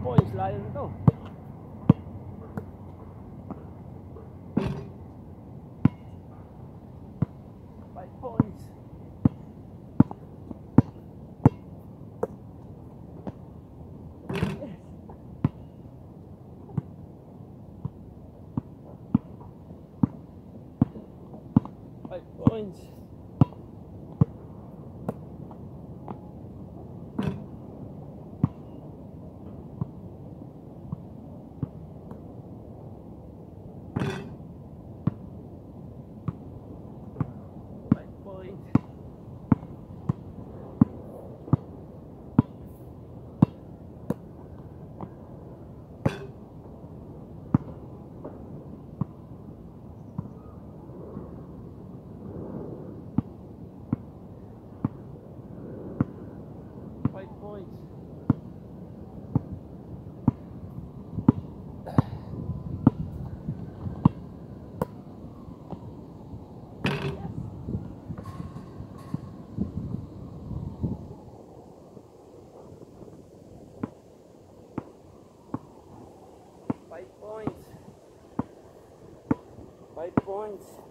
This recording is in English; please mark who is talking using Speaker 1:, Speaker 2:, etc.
Speaker 1: 5 points, layo na to. Points. Five points. Five points.